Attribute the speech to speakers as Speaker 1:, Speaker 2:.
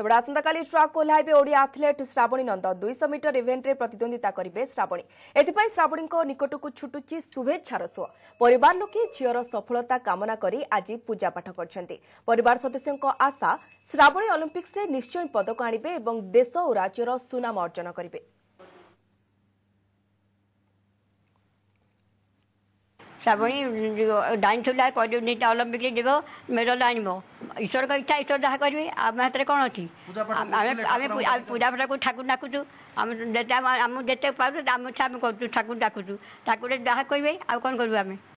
Speaker 1: ସେପଟେ ଆସନ୍ତାକାଲି ଟ୍ରାକ୍ ଓହ୍ଲାଇବେ ଓଡ଼ିଆ ଆଥଲେଟ୍ ଶ୍ରାବଣୀ ନନ୍ଦ। ଦୁଇଶହ ମିଟର ଇଭେଣ୍ଟରେ ପ୍ରତିଦ୍ୱନ୍ଦିତା କରିବେ ଶ୍ରାବଣୀ। ଏଥିପାଇଁ ଶ୍ରାବଣୀଙ୍କ ନିକଟକୁ ଛୁଟୁଛି ଶୁଭେଚ୍ଛାର ସୁଅ। ପରିବାର ଲୋକେ ଝିଅର ସଫଳତା କାମନା କରି ଆଜି ପୂଜାପାଠ କରିଛନ୍ତି। ପରିବାର ସଦସ୍ୟଙ୍କ ଆଶା ଶ୍ରାବଣୀ ଅଲିମ୍ପିକ୍ସରେ ନିଶ୍ଚୟ ପଦକ ଆଣିବେ ଏବଂ ଦେଶ ଓ ରାଜ୍ୟର ସୁନାମ ଅର୍ଜନ କରିବେ।
Speaker 2: ଶ୍ରାବଣୀ ଜାଣିଥିଲା କରିନିଟା ଅଲମ୍ପିକରେ ଯିବ ମେଡଲ ଆଣିବ। ଈଶ୍ୱରଙ୍କ ଇଚ୍ଛା ଈଶ୍ୱର ଯାହା କରିବେ ଆମ ହାତରେ କ'ଣ ଅଛି ଆମେ ଆମେ ଆମେ ପୂଜାପାଠକୁ ଠାକୁର ଡାକୁଛୁ ଆମେ ଯେତେ ଆମ ଆମକୁ ଯେତେ ପାରୁଛୁ ଆମ ଇଚ୍ଛା ଆମେ କରୁଛୁ ଠାକୁର ଡାକୁଛୁ ଠାକୁର ଯାହା କହିବେ ଆଉ କ'ଣ କରିବୁ ଆମେ